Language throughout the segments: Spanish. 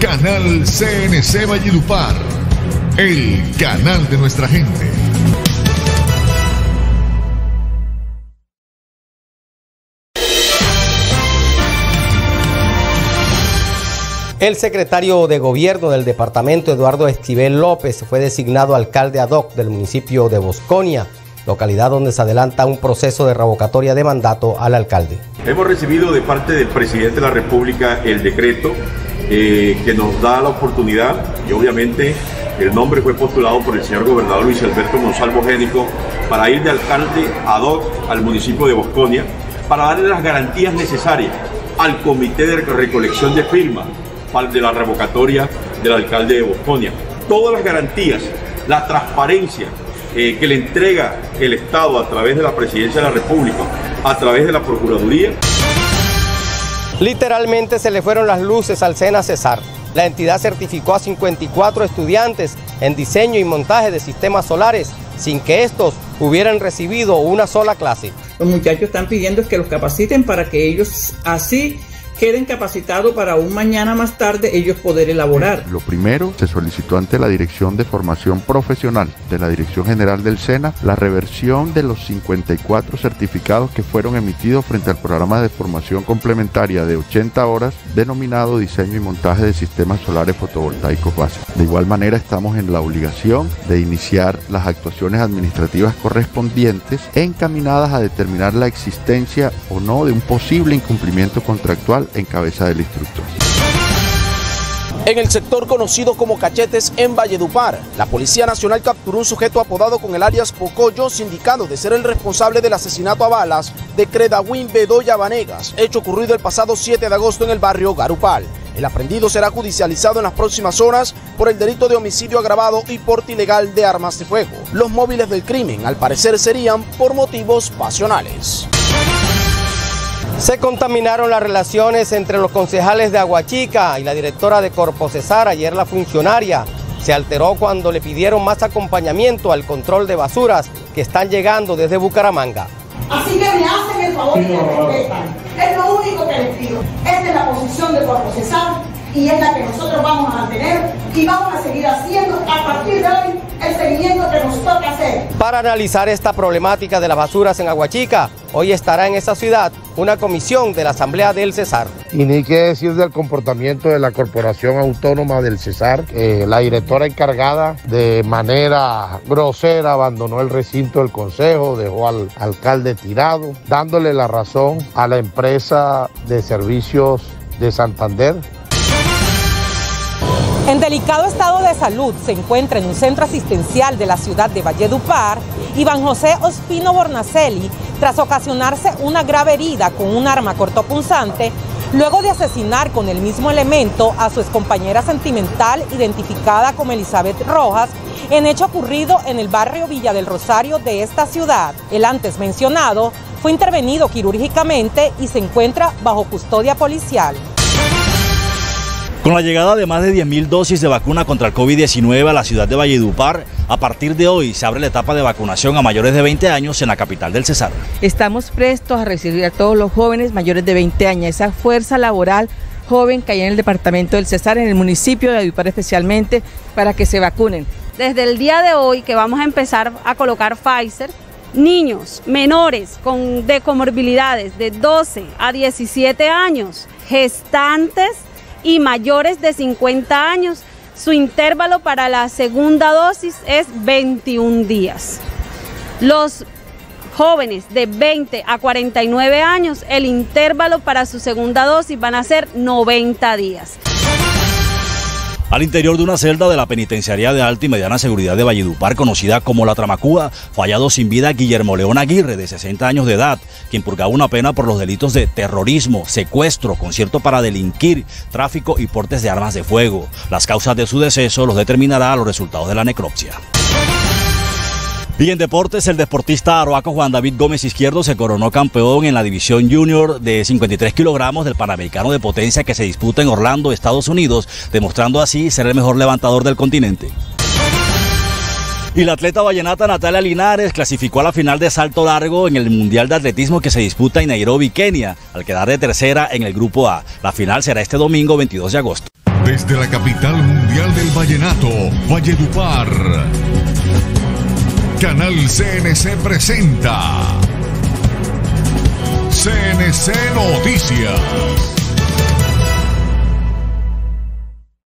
Canal CNC Valledupar, el canal de nuestra gente. El secretario de Gobierno del departamento, Eduardo Esquivel López, fue designado alcalde ad hoc del municipio de Bosconia, localidad donde se adelanta un proceso de revocatoria de mandato al alcalde. Hemos recibido de parte del presidente de la República el decreto eh, que nos da la oportunidad y obviamente el nombre fue postulado por el señor gobernador Luis Alberto Monsalvo Génico para ir de alcalde ad hoc al municipio de Bosconia para darle las garantías necesarias al comité de recolección de firmas de la revocatoria del alcalde de Bosconia. Todas las garantías, la transparencia eh, que le entrega el Estado a través de la Presidencia de la República, a través de la Procuraduría. Literalmente se le fueron las luces al SENA Cesar. La entidad certificó a 54 estudiantes en diseño y montaje de sistemas solares sin que estos hubieran recibido una sola clase. Los muchachos están pidiendo que los capaciten para que ellos así queden capacitados para un mañana más tarde ellos poder elaborar. Lo primero, se solicitó ante la Dirección de Formación Profesional de la Dirección General del SENA la reversión de los 54 certificados que fueron emitidos frente al programa de formación complementaria de 80 horas denominado Diseño y Montaje de Sistemas Solares Fotovoltaicos Básicos. De igual manera, estamos en la obligación de iniciar las actuaciones administrativas correspondientes encaminadas a determinar la existencia o no de un posible incumplimiento contractual en cabeza del instructor. En el sector conocido como Cachetes en Valledupar, la Policía Nacional capturó un sujeto apodado con el alias Pocoyo, sindicado de ser el responsable del asesinato a balas de Credawin Bedoya Vanegas, hecho ocurrido el pasado 7 de agosto en el barrio Garupal. El aprendido será judicializado en las próximas horas por el delito de homicidio agravado y porte ilegal de armas de fuego. Los móviles del crimen, al parecer, serían por motivos pasionales. Se contaminaron las relaciones entre los concejales de Aguachica y la directora de Corpo Cesar, ayer la funcionaria. Se alteró cuando le pidieron más acompañamiento al control de basuras que están llegando desde Bucaramanga. Así que me hacen el favor y me respetan. Es lo único que les pido. Esta es la posición de Corpo Cesar y es la que nosotros vamos a mantener y vamos a seguir haciendo a partir de hoy el seguimiento que nos toca hacer. Para analizar esta problemática de las basuras en Aguachica, hoy estará en esa ciudad una comisión de la Asamblea del Cesar. Y ni qué decir del comportamiento de la Corporación Autónoma del Cesar. la directora encargada de manera grosera abandonó el recinto del Consejo, dejó al alcalde tirado, dándole la razón a la empresa de servicios de Santander en delicado estado de salud se encuentra en un centro asistencial de la ciudad de Valledupar Iván José Ospino Bornacelli tras ocasionarse una grave herida con un arma cortopunzante luego de asesinar con el mismo elemento a su excompañera sentimental identificada como Elizabeth Rojas en hecho ocurrido en el barrio Villa del Rosario de esta ciudad. El antes mencionado fue intervenido quirúrgicamente y se encuentra bajo custodia policial. Con la llegada de más de 10.000 dosis de vacuna contra el COVID-19 a la ciudad de Valledupar, a partir de hoy se abre la etapa de vacunación a mayores de 20 años en la capital del Cesar. Estamos prestos a recibir a todos los jóvenes mayores de 20 años, esa fuerza laboral joven que hay en el departamento del Cesar, en el municipio de Valledupar especialmente, para que se vacunen. Desde el día de hoy que vamos a empezar a colocar Pfizer, niños menores con de comorbilidades de 12 a 17 años, gestantes, y mayores de 50 años. Su intervalo para la segunda dosis es 21 días. Los jóvenes de 20 a 49 años, el intervalo para su segunda dosis van a ser 90 días. Al interior de una celda de la penitenciaría de alta y mediana seguridad de Valledupar, conocida como La Tramacúa, fallado sin vida Guillermo León Aguirre, de 60 años de edad, quien purgaba una pena por los delitos de terrorismo, secuestro, concierto para delinquir, tráfico y portes de armas de fuego. Las causas de su deceso los determinará los resultados de la necropsia. Y en deportes, el deportista aroaco Juan David Gómez Izquierdo se coronó campeón en la división junior de 53 kilogramos del Panamericano de Potencia que se disputa en Orlando, Estados Unidos, demostrando así ser el mejor levantador del continente. Y la atleta vallenata Natalia Linares clasificó a la final de salto largo en el Mundial de Atletismo que se disputa en Nairobi, Kenia, al quedar de tercera en el Grupo A. La final será este domingo 22 de agosto. Desde la capital mundial del vallenato, Valledupar. Canal CNC presenta CNC Noticias.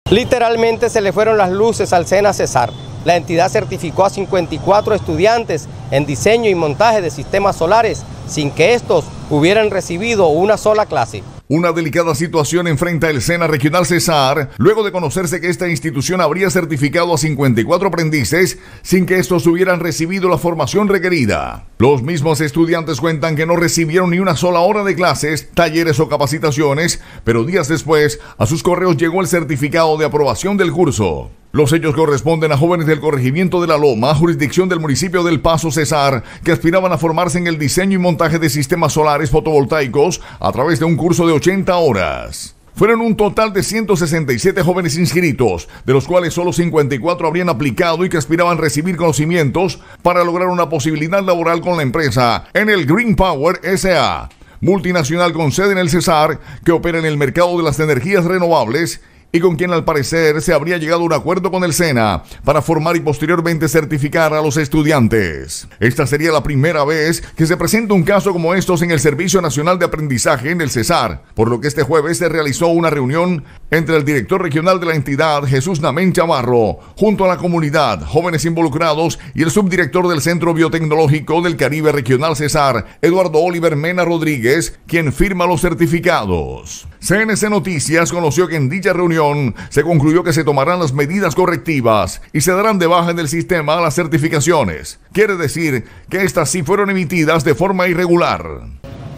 Literalmente se le fueron las luces al SENA Cesar. La entidad certificó a 54 estudiantes en diseño y montaje de sistemas solares sin que estos hubieran recibido una sola clase. Una delicada situación enfrenta el SENA Regional Cesar luego de conocerse que esta institución habría certificado a 54 aprendices sin que estos hubieran recibido la formación requerida. Los mismos estudiantes cuentan que no recibieron ni una sola hora de clases, talleres o capacitaciones, pero días después a sus correos llegó el certificado de aprobación del curso. Los hechos corresponden a jóvenes del corregimiento de La Loma, jurisdicción del municipio del Paso Cesar, que aspiraban a formarse en el diseño y montaje de sistemas solares fotovoltaicos a través de un curso de 80 horas. Fueron un total de 167 jóvenes inscritos, de los cuales solo 54 habrían aplicado y que aspiraban a recibir conocimientos para lograr una posibilidad laboral con la empresa en el Green Power SA, multinacional con sede en el Cesar, que opera en el mercado de las energías renovables y con quien al parecer se habría llegado a un acuerdo con el SENA para formar y posteriormente certificar a los estudiantes. Esta sería la primera vez que se presenta un caso como estos en el Servicio Nacional de Aprendizaje en el Cesar, por lo que este jueves se realizó una reunión entre el director regional de la entidad, Jesús Namén Chavarro, junto a la comunidad, jóvenes involucrados y el subdirector del Centro Biotecnológico del Caribe Regional Cesar, Eduardo Oliver Mena Rodríguez, quien firma los certificados. CNC Noticias conoció que en dicha reunión se concluyó que se tomarán las medidas correctivas y se darán de baja en el sistema las certificaciones. Quiere decir que estas sí fueron emitidas de forma irregular.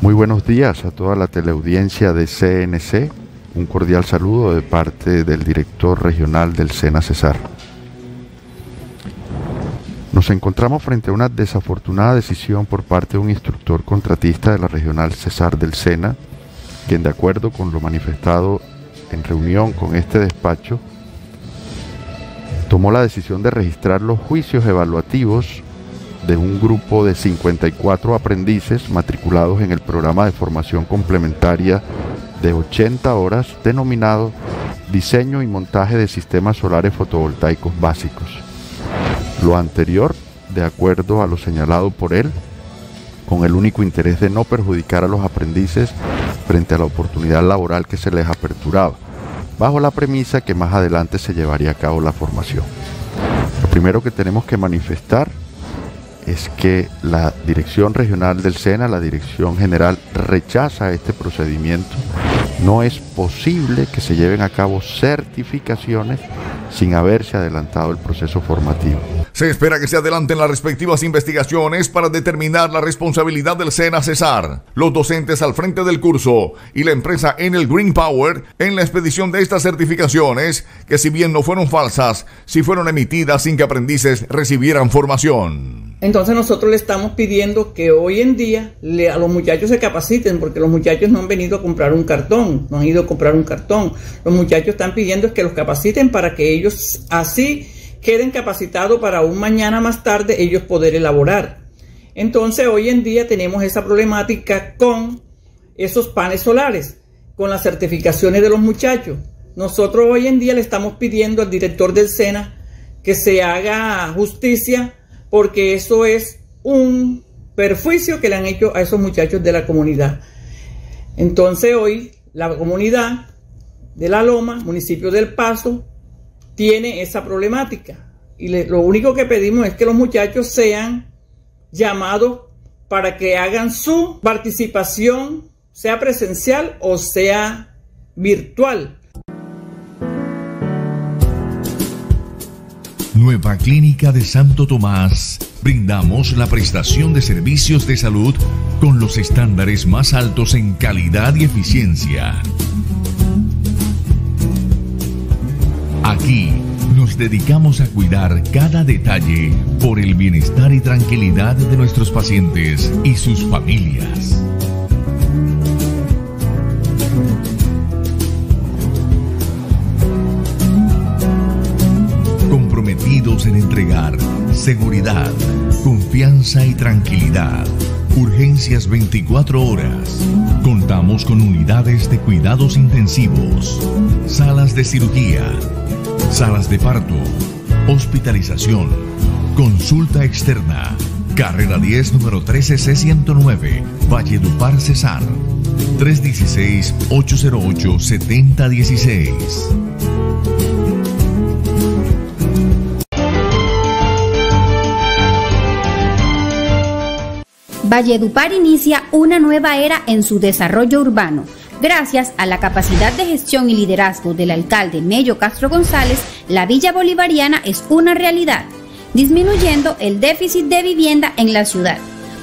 Muy buenos días a toda la teleaudiencia de CNC. Un cordial saludo de parte del director regional del SENA Cesar. Nos encontramos frente a una desafortunada decisión por parte de un instructor contratista de la regional Cesar del SENA quien de acuerdo con lo manifestado en reunión con este despacho, tomó la decisión de registrar los juicios evaluativos de un grupo de 54 aprendices matriculados en el programa de formación complementaria de 80 horas denominado Diseño y Montaje de Sistemas Solares Fotovoltaicos Básicos. Lo anterior, de acuerdo a lo señalado por él, con el único interés de no perjudicar a los aprendices frente a la oportunidad laboral que se les aperturaba, bajo la premisa que más adelante se llevaría a cabo la formación. Lo primero que tenemos que manifestar es que la Dirección Regional del SENA, la Dirección General, rechaza este procedimiento. No es posible que se lleven a cabo certificaciones sin haberse adelantado el proceso formativo. Se espera que se adelanten las respectivas investigaciones para determinar la responsabilidad del SENA Cesar, los docentes al frente del curso y la empresa Enel Green Power en la expedición de estas certificaciones, que si bien no fueron falsas, sí fueron emitidas sin que aprendices recibieran formación. Entonces nosotros le estamos pidiendo que hoy en día a los muchachos se capaciten porque los muchachos no han venido a comprar un cartón, no han ido a comprar un cartón. Los muchachos están pidiendo que los capaciten para que ellos así queden capacitados para un mañana más tarde ellos poder elaborar. Entonces hoy en día tenemos esa problemática con esos panes solares, con las certificaciones de los muchachos. Nosotros hoy en día le estamos pidiendo al director del SENA que se haga justicia porque eso es un perjuicio que le han hecho a esos muchachos de la comunidad. Entonces hoy la comunidad de La Loma, municipio del Paso, tiene esa problemática. Y lo único que pedimos es que los muchachos sean llamados para que hagan su participación, sea presencial o sea virtual. Nueva Clínica de Santo Tomás. Brindamos la prestación de servicios de salud con los estándares más altos en calidad y eficiencia. Aquí nos dedicamos a cuidar cada detalle por el bienestar y tranquilidad de nuestros pacientes y sus familias. Comprometidos en entregar seguridad, confianza y tranquilidad Urgencias 24 horas. Contamos con unidades de cuidados intensivos, salas de cirugía, salas de parto, hospitalización, consulta externa. Carrera 10, número 13C109, Valledupar, Cesar. 316-808-7016. Valledupar inicia una nueva era en su desarrollo urbano. Gracias a la capacidad de gestión y liderazgo del alcalde Mello Castro González, la Villa Bolivariana es una realidad, disminuyendo el déficit de vivienda en la ciudad.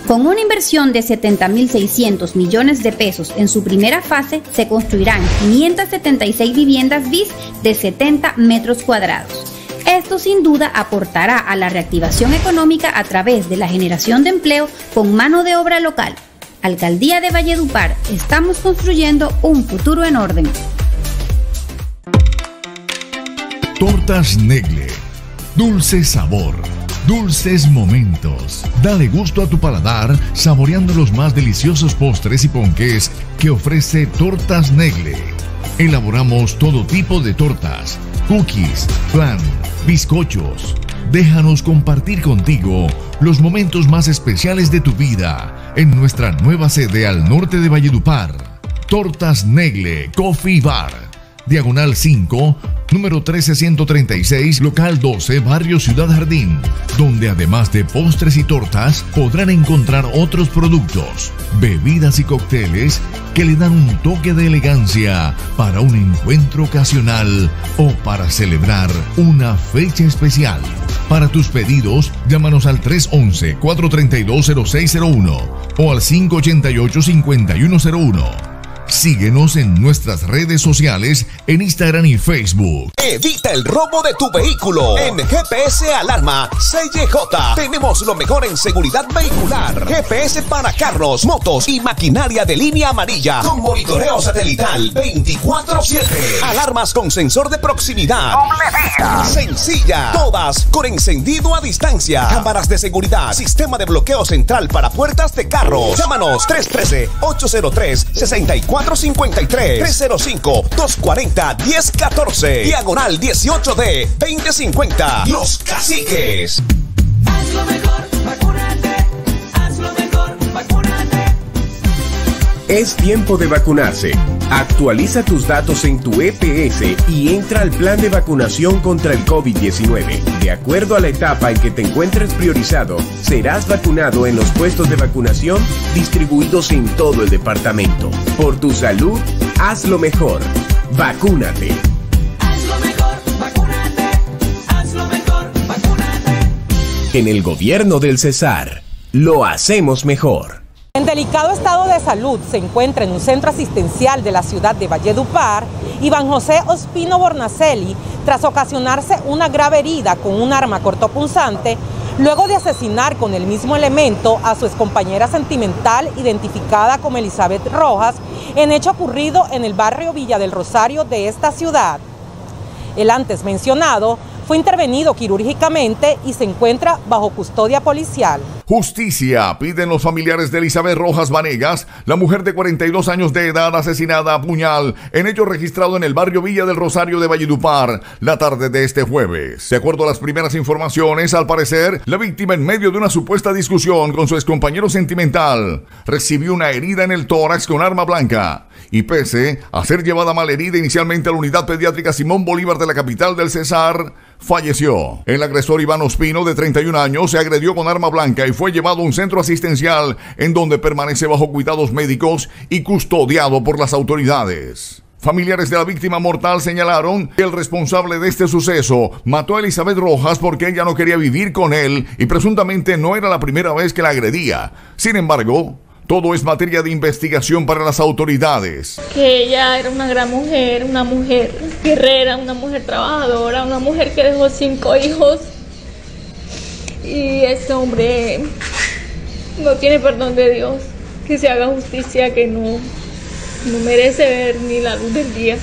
Con una inversión de 70.600 millones de pesos en su primera fase, se construirán 576 viviendas BIS de 70 metros cuadrados. Esto sin duda aportará a la reactivación económica a través de la generación de empleo con mano de obra local. Alcaldía de Valledupar, estamos construyendo un futuro en orden. Tortas Negle. Dulce sabor. Dulces momentos. Dale gusto a tu paladar saboreando los más deliciosos postres y ponqués que ofrece Tortas Negle. Elaboramos todo tipo de tortas, cookies, flan, bizcochos. Déjanos compartir contigo los momentos más especiales de tu vida en nuestra nueva sede al norte de Valledupar. Tortas Negle Coffee Bar. Diagonal 5, número 13136, local 12, barrio Ciudad Jardín, donde además de postres y tortas podrán encontrar otros productos, bebidas y cócteles que le dan un toque de elegancia para un encuentro ocasional o para celebrar una fecha especial. Para tus pedidos, llámanos al 311-432-0601 o al 588-5101. Síguenos en nuestras redes sociales en Instagram y Facebook. Evita el robo de tu vehículo. En GPS Alarma CJ tenemos lo mejor en seguridad vehicular. GPS para carros, motos y maquinaria de línea amarilla. Con monitoreo satelital 24-7. Alarmas con sensor de proximidad. Sencilla. Todas con encendido a distancia. Cámaras de seguridad. Sistema de bloqueo central para puertas de carros. Llámanos 313-803-64. 453-305-240-1014. Diagonal 18D 2050. Los Caciques. Hazlo mejor, Es tiempo de vacunarse. Actualiza tus datos en tu EPS y entra al plan de vacunación contra el COVID-19. De acuerdo a la etapa en que te encuentres priorizado, serás vacunado en los puestos de vacunación distribuidos en todo el departamento. Por tu salud, hazlo mejor. Vacúnate. Hazlo mejor, vacúnate. Hazlo mejor, vacúnate. En el gobierno del Cesar, lo hacemos mejor. En delicado estado de salud se encuentra en un centro asistencial de la ciudad de Valledupar Iván José Ospino Bornacelli tras ocasionarse una grave herida con un arma cortopunzante luego de asesinar con el mismo elemento a su excompañera sentimental identificada como Elizabeth Rojas en hecho ocurrido en el barrio Villa del Rosario de esta ciudad. El antes mencionado fue intervenido quirúrgicamente y se encuentra bajo custodia policial. Justicia piden los familiares de Elizabeth Rojas Vanegas, la mujer de 42 años de edad asesinada a puñal en hecho registrado en el barrio Villa del Rosario de Valledupar la tarde de este jueves. De acuerdo a las primeras informaciones, al parecer, la víctima en medio de una supuesta discusión con su excompañero sentimental recibió una herida en el tórax con arma blanca y pese a ser llevada malherida inicialmente a la unidad pediátrica Simón Bolívar de la capital del Cesar, falleció. El agresor Iván Ospino, de 31 años, se agredió con arma blanca y fue llevado a un centro asistencial en donde permanece bajo cuidados médicos y custodiado por las autoridades. Familiares de la víctima mortal señalaron que el responsable de este suceso mató a Elizabeth Rojas porque ella no quería vivir con él y presuntamente no era la primera vez que la agredía. Sin embargo, todo es materia de investigación para las autoridades. que ella era una gran mujer, una mujer guerrera, una mujer trabajadora, una mujer que dejó cinco hijos. Y este hombre no tiene perdón de Dios. Que se haga justicia, que no, no merece ver ni la luz del día.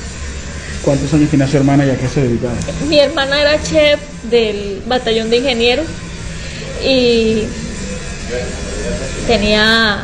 ¿Cuántos años tiene su hermana y a qué se dedicaba? Mi hermana era chef del batallón de ingenieros y tenía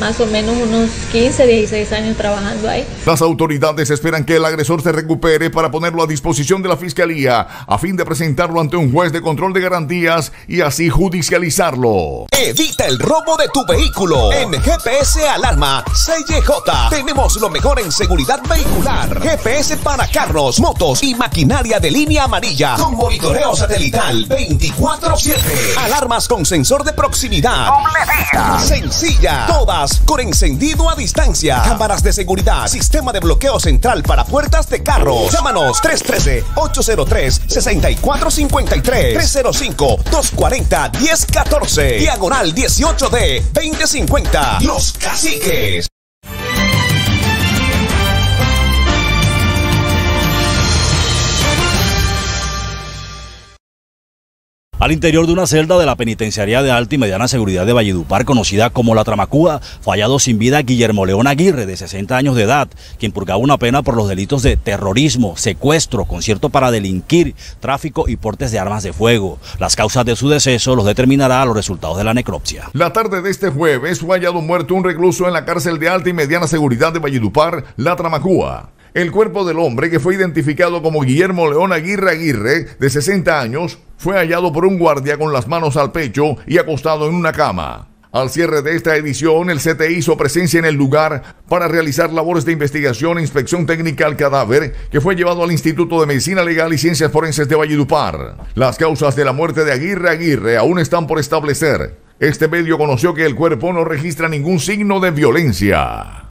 más o menos unos 15, 16 años trabajando ahí. Las autoridades esperan que el agresor se recupere para ponerlo a disposición de la fiscalía a fin de presentarlo ante un juez de control de garantías y así judicializarlo. Evita el robo de tu vehículo. En GPS Alarma CJ tenemos lo mejor en seguridad vehicular. GPS para carros, motos y maquinaria de línea amarilla. Con monitoreo satelital 24-7. Alarmas con sensor de proximidad. Sencilla. Todas con encendido a distancia. Cámaras de seguridad. Sistema de bloqueo central para puertas de carros. Llámanos 313-803-6453. 305-240-1014. Diagonal 18D 2050. Los Caciques. Al interior de una celda de la penitenciaría de alta y mediana seguridad de Valledupar, conocida como La Tramacúa, fallado sin vida Guillermo León Aguirre, de 60 años de edad, quien purgaba una pena por los delitos de terrorismo, secuestro, concierto para delinquir, tráfico y portes de armas de fuego. Las causas de su deceso los determinará los resultados de la necropsia. La tarde de este jueves fue hallado muerto un recluso en la cárcel de alta y mediana seguridad de Valledupar, La Tramacúa. El cuerpo del hombre, que fue identificado como Guillermo León Aguirre Aguirre, de 60 años, fue hallado por un guardia con las manos al pecho y acostado en una cama. Al cierre de esta edición, el CTI hizo presencia en el lugar para realizar labores de investigación e inspección técnica al cadáver, que fue llevado al Instituto de Medicina Legal y Ciencias Forenses de Valledupar. Las causas de la muerte de Aguirre Aguirre aún están por establecer. Este medio conoció que el cuerpo no registra ningún signo de violencia.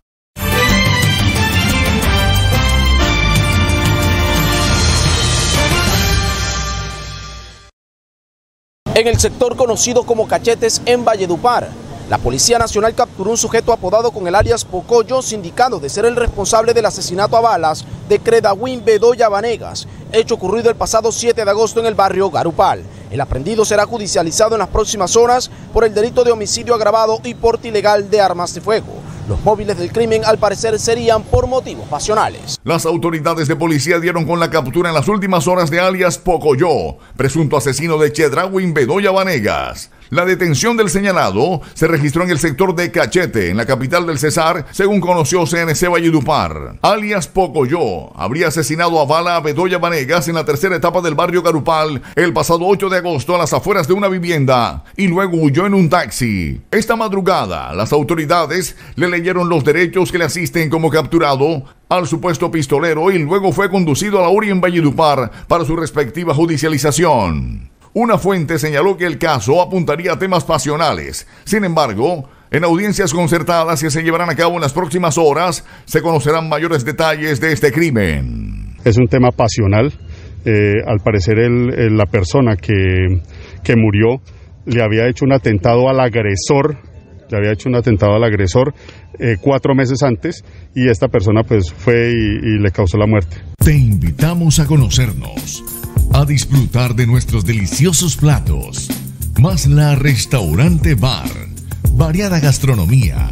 En el sector conocido como Cachetes en Valledupar, la Policía Nacional capturó un sujeto apodado con el alias Pocoyo, sindicado de ser el responsable del asesinato a balas de Credawin Bedoya Vanegas, hecho ocurrido el pasado 7 de agosto en el barrio Garupal. El aprendido será judicializado en las próximas horas por el delito de homicidio agravado y porte ilegal de armas de fuego. Los móviles del crimen al parecer serían por motivos pasionales. Las autoridades de policía dieron con la captura en las últimas horas de alias Pocoyo, presunto asesino de Chedrawin Bedoya Vanegas. La detención del señalado se registró en el sector de Cachete, en la capital del Cesar, según conoció CNC Valledupar. Alias Pocoyo habría asesinado a bala a Bedoya Vanegas en la tercera etapa del barrio Garupal el pasado 8 de agosto a las afueras de una vivienda y luego huyó en un taxi. Esta madrugada, las autoridades le leyeron los derechos que le asisten como capturado al supuesto pistolero y luego fue conducido a la URI en Valledupar para su respectiva judicialización. Una fuente señaló que el caso apuntaría a temas pasionales. Sin embargo, en audiencias concertadas que se llevarán a cabo en las próximas horas, se conocerán mayores detalles de este crimen. Es un tema pasional. Eh, al parecer el- el- la persona que, que murió le había hecho un atentado al agresor, le había hecho un atentado al agresor eh, cuatro meses antes y esta persona pues fue y- y le causó la muerte. Te invitamos a conocernos, a disfrutar de nuestros deliciosos platos. Más la Restaurante Bar, variada gastronomía,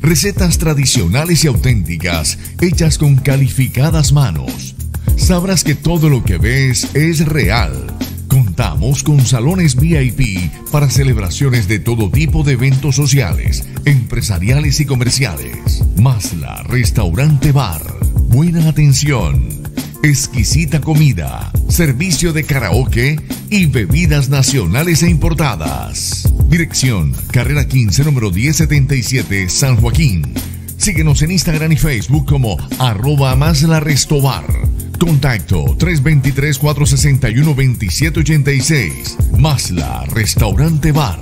recetas tradicionales y auténticas hechas con calificadas manos. Sabrás que todo lo que ves es real. Contamos con salones VIP para celebraciones de todo tipo de eventos sociales, empresariales y comerciales. Masla Restaurante Bar. Buena atención. Exquisita comida, servicio de karaoke y bebidas nacionales e importadas. Dirección, carrera 15, número 1077, San Joaquín. Síguenos en Instagram y Facebook como arroba más la restobar. Contacto 323-461-2786. Masla Restaurante Bar.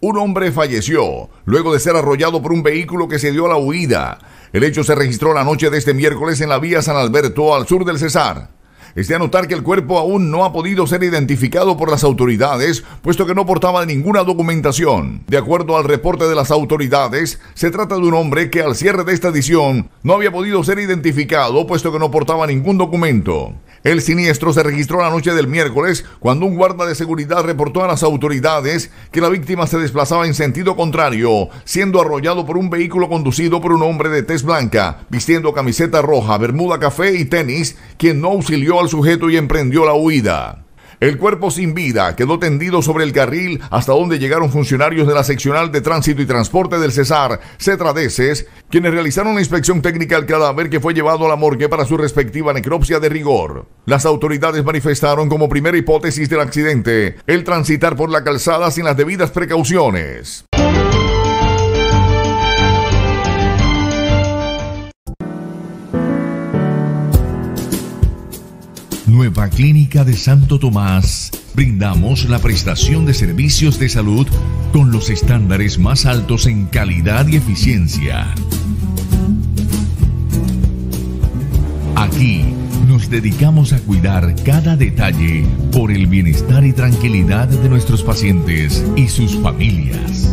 Un hombre falleció luego de ser arrollado por un vehículo que se dio a la huida. El hecho se registró la noche de este miércoles en la vía San Alberto, al sur del Cesar. Es de anotar que el cuerpo aún no ha podido ser identificado por las autoridades, puesto que no portaba ninguna documentación. De acuerdo al reporte de las autoridades, se trata de un hombre que al cierre de esta edición no había podido ser identificado, puesto que no portaba ningún documento. El siniestro se registró la noche del miércoles cuando un guarda de seguridad reportó a las autoridades que la víctima se desplazaba en sentido contrario, siendo arrollado por un vehículo conducido por un hombre de tez blanca, vistiendo camiseta roja, bermuda café y tenis, quien no auxilió al sujeto y emprendió la huida. El cuerpo sin vida quedó tendido sobre el carril hasta donde llegaron funcionarios de la seccional de tránsito y transporte del Cesar, Cetradeses, quienes realizaron una inspección técnica al cadáver que fue llevado a la morgue para su respectiva necropsia de rigor. Las autoridades manifestaron como primera hipótesis del accidente el transitar por la calzada sin las debidas precauciones. Nueva Clínica de Santo Tomás. Brindamos la prestación de servicios de salud con los estándares más altos en calidad y eficiencia. Aquí nos dedicamos a cuidar cada detalle por el bienestar y tranquilidad de nuestros pacientes y sus familias.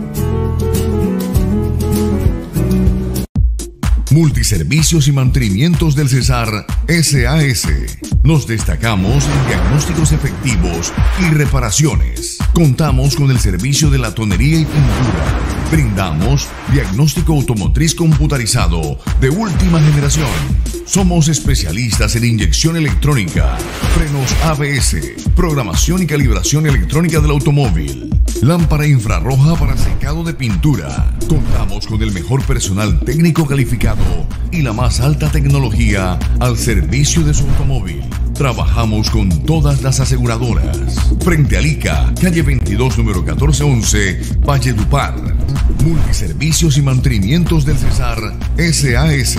Multiservicios y mantenimientos del Cesar SAS. Nos destacamos en diagnósticos efectivos y reparaciones. Contamos con el servicio de la tonería y pintura. Brindamos diagnóstico automotriz computarizado de última generación. Somos especialistas en inyección electrónica, frenos ABS, programación y calibración electrónica del automóvil. Lámpara infrarroja para secado de pintura. Contamos con el mejor personal técnico calificado y la más alta tecnología al servicio de su automóvil. Trabajamos con todas las aseguradoras. Frente a ICA, calle 22, número 1411, Valle Dupar. Multiservicios y mantenimientos del Cesar SAS.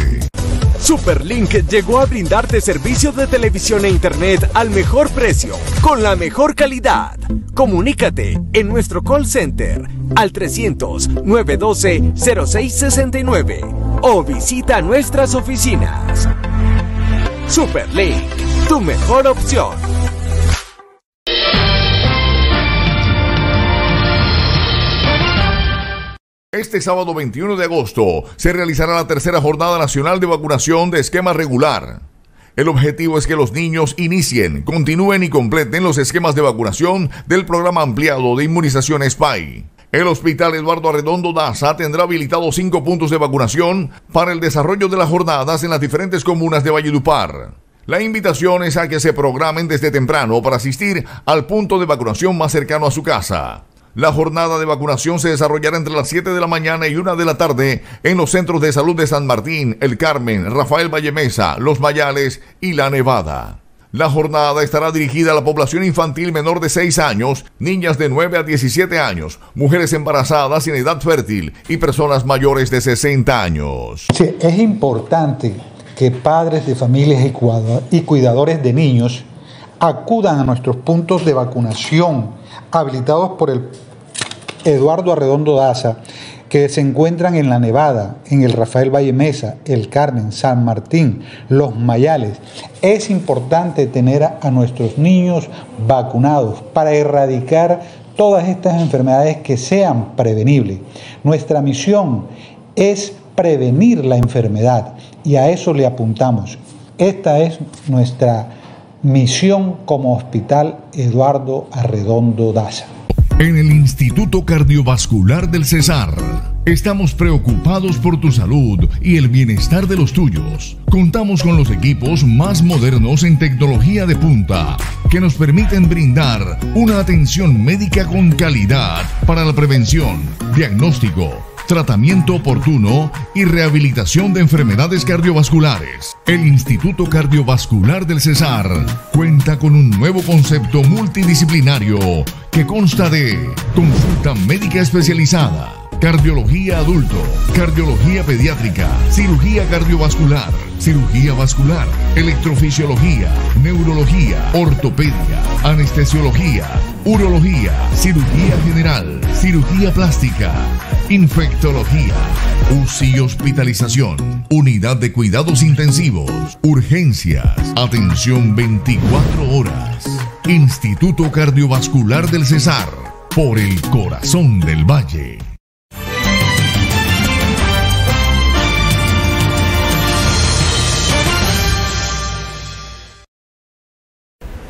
Superlink llegó a brindarte servicios de televisión e internet al mejor precio, con la mejor calidad. Comunícate en nuestro call center al 300-912-0669 o visita nuestras oficinas. Superlink, tu mejor opción. Este sábado 21 de agosto se realizará la tercera jornada nacional de vacunación de esquema regular. El objetivo es que los niños inicien, continúen y completen los esquemas de vacunación del programa ampliado de inmunización SPY. El Hospital Eduardo Arredondo Daza tendrá habilitados cinco puntos de vacunación para el desarrollo de las jornadas en las diferentes comunas de Valledupar. La invitación es a que se programen desde temprano para asistir al punto de vacunación más cercano a su casa. La jornada de vacunación se desarrollará entre las 7 de la mañana y 1 de la tarde en los centros de salud de San Martín, El Carmen, Rafael Vallemesa, Los Mayales y La Nevada. La jornada estará dirigida a la población infantil menor de 6 años, niñas de 9 a 17 años, mujeres embarazadas en edad fértil y personas mayores de 60 años. Es importante que padres de familias y cuidadores de niños acudan a nuestros puntos de vacunación habilitados por el Eduardo Arredondo Daza, que se encuentran en La Nevada, en el Rafael Valle Mesa, El Carmen, San Martín, Los Mayales. Es importante tener a, nuestros niños vacunados para erradicar todas estas enfermedades que sean prevenibles. Nuestra misión es prevenir la enfermedad y a eso le apuntamos. Esta es nuestra misión como Hospital Eduardo Arredondo Daza. En el Instituto Cardiovascular del Cesar. Estamos preocupados por tu salud y el bienestar de los tuyos. Contamos con los equipos más modernos en tecnología de punta que nos permiten brindar una atención médica con calidad para la prevención, diagnóstico, tratamiento oportuno y rehabilitación de enfermedades cardiovasculares. El Instituto Cardiovascular del Cesar cuenta con un nuevo concepto multidisciplinario que consta de consulta médica especializada, cardiología adulto, cardiología pediátrica, cirugía cardiovascular, cirugía vascular, electrofisiología, neurología, ortopedia, anestesiología, urología, cirugía general, cirugía plástica, infectología, UCI hospitalización, unidad de cuidados intensivos, urgencias, atención 24 horas. Instituto Cardiovascular del Cesar, por el corazón del valle.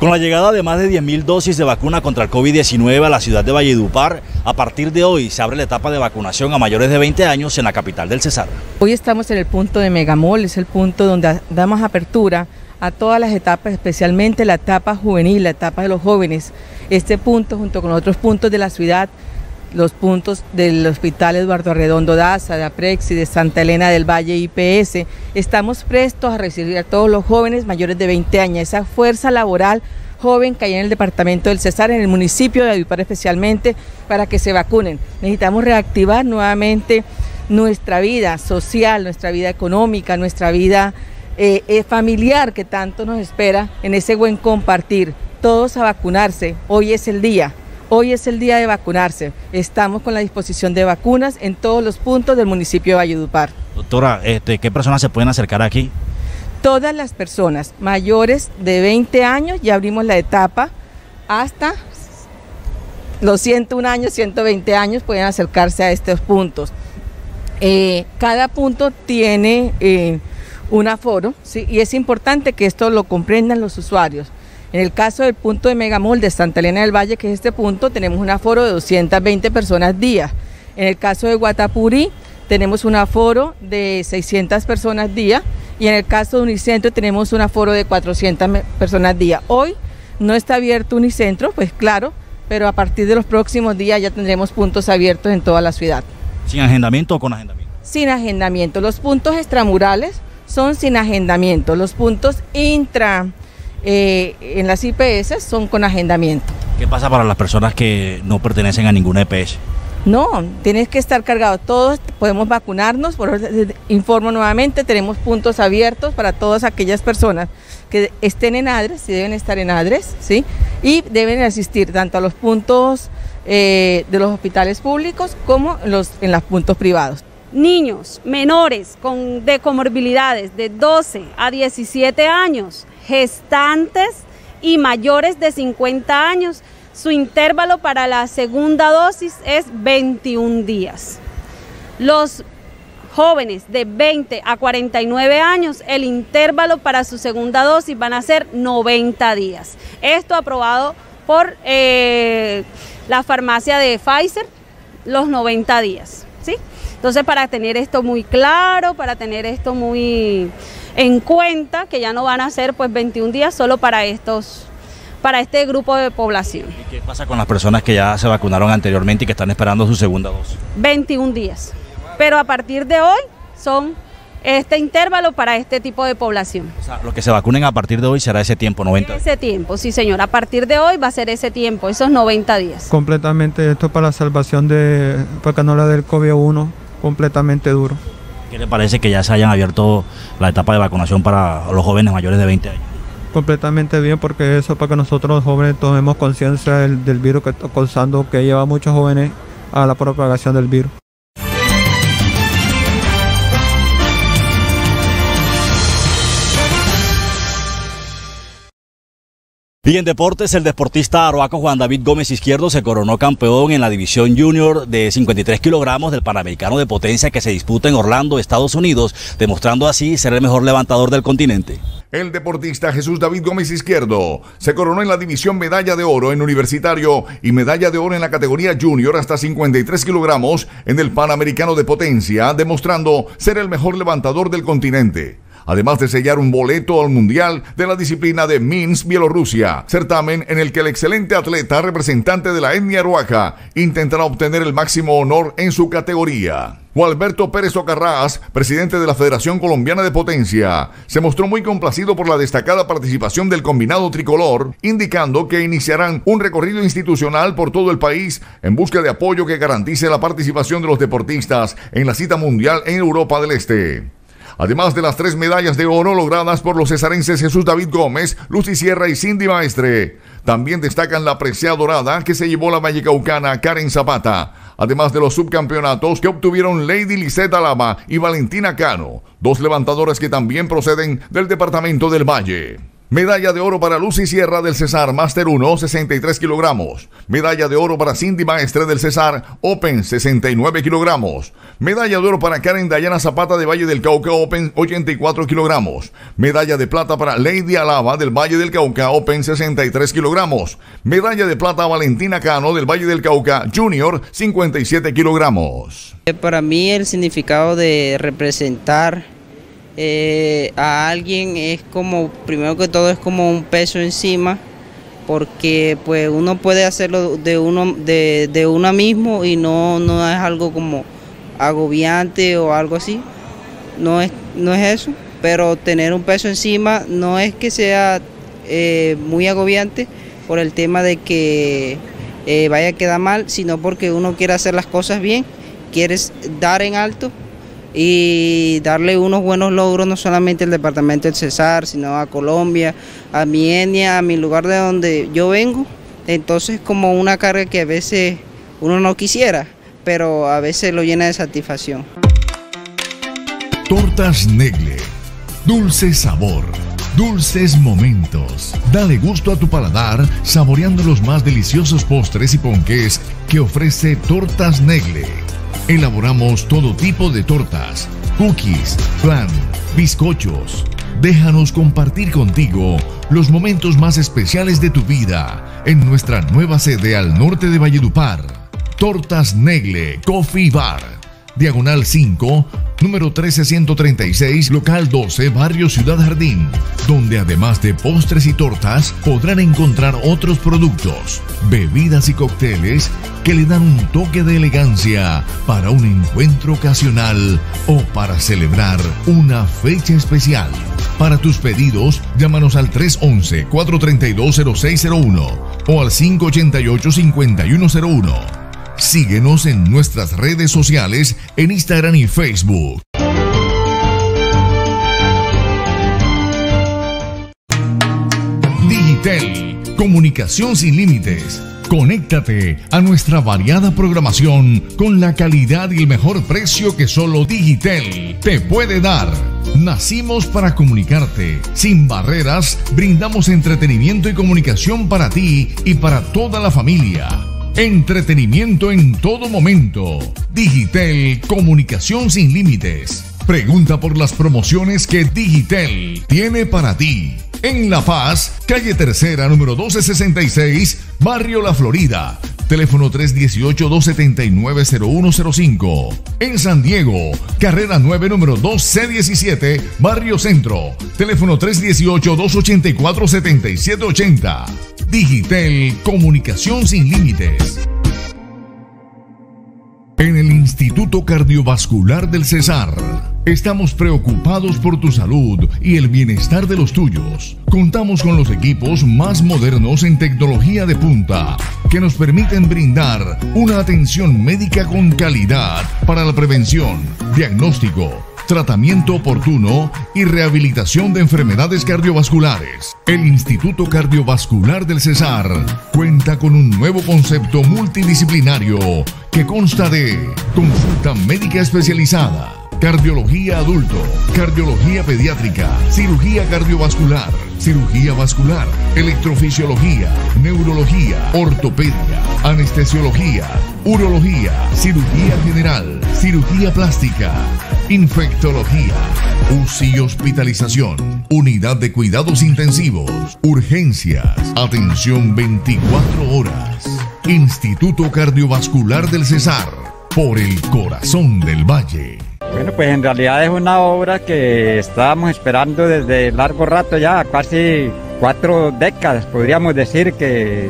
Con la llegada de más de 10.000 dosis de vacuna contra el COVID-19 a la ciudad de Valledupar, a partir de hoy se abre la etapa de vacunación a mayores de 20 años en la capital del Cesar. Hoy estamos en el punto de Megamol, es el punto donde damos apertura a todas las etapas, especialmente la etapa juvenil, la etapa de los jóvenes. Este punto, junto con otros puntos de la ciudad, los puntos del Hospital Eduardo Arredondo Daza, de Aprexi, de Santa Elena del Valle IPS, estamos prestos a recibir a todos los jóvenes mayores de 20 años, esa fuerza laboral joven que hay en el departamento del Cesar, en el municipio de Avipar especialmente, para que se vacunen. Necesitamos reactivar nuevamente nuestra vida social, nuestra vida económica, nuestra vida eh, eh, familiar que tanto nos espera en ese buen compartir. Todos a vacunarse, hoy es el día. Hoy es el día de vacunarse. Estamos con la disposición de vacunas en todos los puntos del municipio de Valledupar. Doctora, este, ¿qué personas se pueden acercar aquí? Todas las personas mayores de 20 años, ya abrimos la etapa, hasta los 101 años, 120 años pueden acercarse a estos puntos. Eh, cada punto tiene eh, un aforo ¿sí? y es importante que esto lo comprendan los usuarios. En el caso del punto de Megamol de Santa Elena del Valle, que es este punto, tenemos un aforo de 220 personas día. En el caso de Guatapurí, tenemos un aforo de 600 personas día. Y en el caso de Unicentro, tenemos un aforo de 400 personas día. Hoy no está abierto Unicentro, pues claro, pero a partir de los próximos días ya tendremos puntos abiertos en toda la ciudad. ¿Sin agendamiento o con agendamiento? Sin agendamiento. Los puntos extramurales son sin agendamiento. Los puntos intra eh, en las IPS son con agendamiento. ¿Qué pasa para las personas que no pertenecen a ninguna EPS? No, tienes que estar cargado. Todos podemos vacunarnos. Por informo nuevamente, tenemos puntos abiertos para todas aquellas personas que estén en ADRES, si deben estar en ADRES, ¿sí? Y deben asistir tanto a los puntos eh, de los hospitales públicos como los, en los puntos privados. Niños menores con, de comorbilidades de 12 a 17 años, gestantes y mayores de 50 años, su intervalo para la segunda dosis es 21 días. Los jóvenes de 20 a 49 años, el intervalo para su segunda dosis van a ser 90 días. Esto aprobado por eh, la farmacia de Pfizer, los 90 días. ¿sí? Entonces, para tener esto muy claro, para tener esto muy en cuenta, que ya no van a ser pues 21 días solo para estos para este grupo de población. ¿Y qué pasa con las personas que ya se vacunaron anteriormente y que están esperando su segunda dosis? 21 días. Pero a partir de hoy son este intervalo para este tipo de población. O sea, los que se vacunen a partir de hoy será ese tiempo, 90 Ese tiempo, sí señor. A partir de hoy va a ser ese tiempo, esos 90 días. Completamente esto para la salvación de para no la del COVID-1, completamente duro. ¿Qué le parece que ya se hayan abierto la etapa de vacunación para los jóvenes mayores de 20 años? completamente bien porque eso para que nosotros los jóvenes tomemos conciencia del, del, virus que está causando, que lleva a muchos jóvenes a la propagación del virus. Y en deportes, el deportista aroaco Juan David Gómez Izquierdo se coronó campeón en la división junior de 53 kilogramos del Panamericano de Potencia que se disputa en Orlando, Estados Unidos, demostrando así ser el mejor levantador del continente. El deportista Jesús David Gómez Izquierdo se coronó en la división medalla de oro en universitario y medalla de oro en la categoría junior hasta 53 kilogramos en el Panamericano de Potencia, demostrando ser el mejor levantador del continente. Además de sellar un boleto al Mundial de la disciplina de Minsk, Bielorrusia, certamen en el que el excelente atleta representante de la etnia aruaca intentará obtener el máximo honor en su categoría. Gualberto Pérez Ocarrás, presidente de la Federación Colombiana de Potencia, se mostró muy complacido por la destacada participación del combinado tricolor, indicando que iniciarán un recorrido institucional por todo el país en busca de apoyo que garantice la participación de los deportistas en la cita mundial en Europa del Este. Además de las tres medallas de oro logradas por los cesarenses Jesús David Gómez, Lucy Sierra y Cindy Maestre. También destacan la presea dorada que se llevó la vallecaucana Karen Zapata, además de los subcampeonatos que obtuvieron Lady Lisette Alaba y Valentina Cano, dos levantadoras que también proceden del departamento del Valle. Medalla de oro para Lucy Sierra del Cesar Master 1, 63 kilogramos. Medalla de oro para Cindy Maestre del Cesar Open, 69 kilogramos. Medalla de oro para Karen Dayana Zapata de Valle del Cauca Open, 84 kilogramos. Medalla de plata para Lady Alaba del Valle del Cauca Open, 63 kilogramos. Medalla de plata a Valentina Cano del Valle del Cauca Junior, 57 kilogramos. Para mí el significado de representar eh, a alguien es como, primero que todo es como un peso encima, porque pues uno puede hacerlo de uno, de, de uno mismo y no, no es algo como agobiante o algo así, no es, no es eso, pero tener un peso encima no es que sea eh, muy agobiante por el tema de que eh, vaya a quedar mal, sino porque uno quiere hacer las cosas bien, quieres dar en alto y darle unos buenos logros no solamente al departamento del Cesar, sino a Colombia, a mi etnia, a mi lugar de donde yo vengo. Entonces como una carga que a veces uno no quisiera, pero a veces lo llena de satisfacción. Tortas Negle. Dulce sabor. Dulces momentos. Dale gusto a tu paladar saboreando los más deliciosos postres y ponqués que ofrece Tortas Negle. Elaboramos todo tipo de tortas, cookies, flan, bizcochos. Déjanos compartir contigo los momentos más especiales de tu vida en nuestra nueva sede al norte de Valledupar. Tortas Negle Coffee Bar. Diagonal 5, número 13136, local 12, barrio Ciudad Jardín, donde además de postres y tortas podrán encontrar otros productos, bebidas y cócteles que le dan un toque de elegancia para un encuentro ocasional o para celebrar una fecha especial. Para tus pedidos, llámanos al 311-432-0601 o al 588-5101. Síguenos en nuestras redes sociales en Instagram y Facebook. Digitel, comunicación sin límites. Conéctate a nuestra variada programación con la calidad y el mejor precio que solo Digitel te puede dar. Nacimos para comunicarte. Sin barreras, brindamos entretenimiento y comunicación para ti y para toda la familia. Entretenimiento en todo momento. Digitel Comunicación sin límites. Pregunta por las promociones que Digitel tiene para ti. En La Paz, calle Tercera, número 1266, Barrio La Florida. Teléfono 318-279-0105. En San Diego, carrera 9, número 2C17, Barrio Centro. Teléfono 318-284-7780. Digitel Comunicación sin límites. En el Instituto Cardiovascular del Cesar, estamos preocupados por tu salud y el bienestar de los tuyos. Contamos con los equipos más modernos en tecnología de punta que nos permiten brindar una atención médica con calidad para la prevención, diagnóstico, tratamiento oportuno y rehabilitación de enfermedades cardiovasculares. El Instituto Cardiovascular del Cesar cuenta con un nuevo concepto multidisciplinario que consta de consulta médica especializada, cardiología adulto, cardiología pediátrica, cirugía cardiovascular, cirugía vascular, electrofisiología, neurología, ortopedia, anestesiología, urología, cirugía general, cirugía plástica, infectología, UCI hospitalización, unidad de cuidados intensivos, urgencias, atención 24 horas. Instituto Cardiovascular del Cesar, por el corazón del valle. Bueno, pues en realidad es una obra que estábamos esperando desde largo rato ya, casi cuatro décadas, podríamos decir que,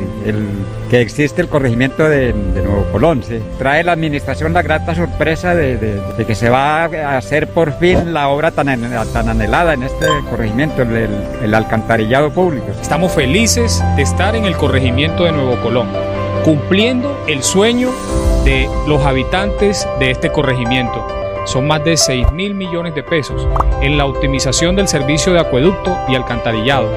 que existe el corregimiento de, Nuevo Colón. ¿sí? Trae la administración la grata sorpresa de, que se va a hacer por fin la obra tan, an- tan anhelada en este corregimiento, el alcantarillado público. Estamos felices de estar en el corregimiento de Nuevo Colón, cumpliendo el sueño de los habitantes de este corregimiento. Son más de 6 mil millones de pesos en la optimización del servicio de acueducto y alcantarillado.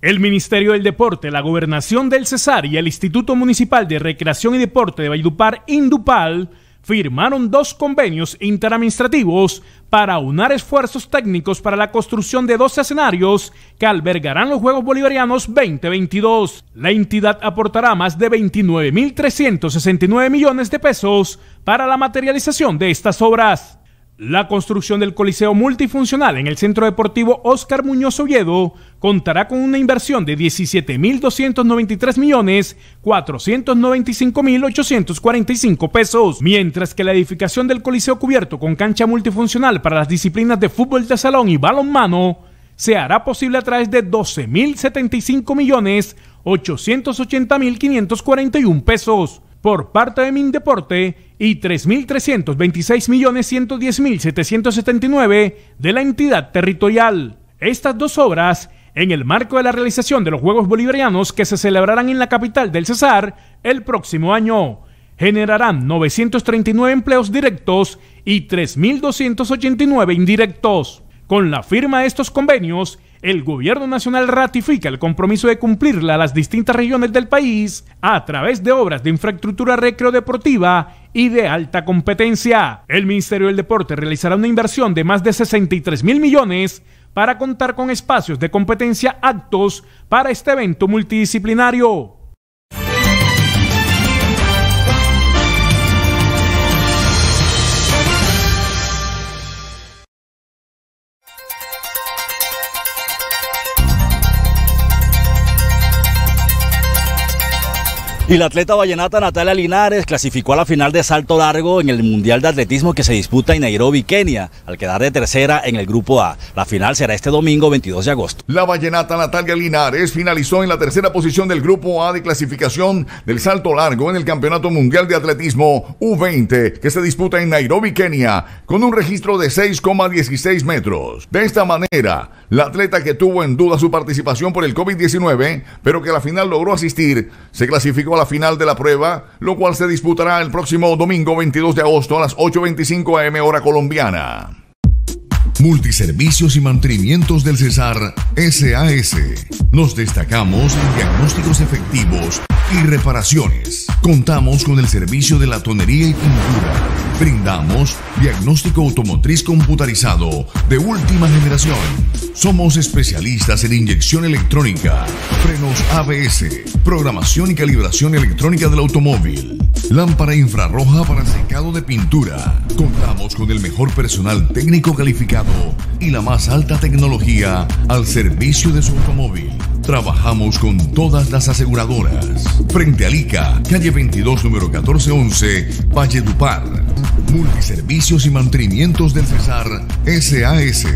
El Ministerio del Deporte, la Gobernación del Cesar y el Instituto Municipal de Recreación y Deporte de Valledupar, Indupal, firmaron dos convenios interadministrativos para unar esfuerzos técnicos para la construcción de dos escenarios que albergarán los Juegos Bolivarianos 2022. La entidad aportará más de 29.369 millones de pesos para la materialización de estas obras. La construcción del Coliseo Multifuncional en el Centro Deportivo Oscar Muñoz Oviedo contará con una inversión de 17.293 millones 495.845 pesos, mientras que la edificación del Coliseo cubierto con cancha multifuncional para las disciplinas de fútbol de salón y balonmano se hará posible a través de 12.075 millones 880.541 pesos por parte de Mindeporte y 3.326 millones 110.779 de la entidad territorial. Estas dos obras, en el marco de la realización de los Juegos Bolivarianos que se celebrarán en la capital del Cesar el próximo año, generarán 939 empleos directos y 3.289 indirectos. Con la firma de estos convenios, el gobierno nacional ratifica el compromiso de cumplirla a las distintas regiones del país a través de obras de infraestructura recreodeportiva y de alta competencia. El Ministerio del Deporte realizará una inversión de más de 63 mil millones para contar con espacios de competencia aptos para este evento multidisciplinario. Y la atleta vallenata Natalia Linares clasificó a la final de salto largo en el Mundial de Atletismo que se disputa en Nairobi, Kenia, al quedar de tercera en el grupo A. La final será este domingo 22 de agosto. La vallenata Natalia Linares finalizó en la tercera posición del grupo A de clasificación del salto largo en el Campeonato Mundial de Atletismo U20 que se disputa en Nairobi, Kenia, con un registro de 6,16 metros. De esta manera, la atleta que tuvo en duda su participación por el COVID-19, pero que a la final logró asistir, se clasificó a la final de la prueba, lo cual se disputará el próximo domingo 22 de agosto a las 8.25 am hora colombiana. Multiservicios y mantenimientos del Cesar SAS. Nos destacamos en diagnósticos efectivos y reparaciones. Contamos con el servicio de la tonería y pintura. Brindamos diagnóstico automotriz computarizado de última generación. Somos especialistas en inyección electrónica, frenos ABS, programación y calibración electrónica del automóvil, lámpara infrarroja para secado de pintura. Contamos con el mejor personal técnico calificado y la más alta tecnología al servicio de su automóvil. Trabajamos con todas las aseguradoras. Frente a ICA, calle 22, número 1411, Valledupar. Multiservicios y mantenimientos del Cesar SAS.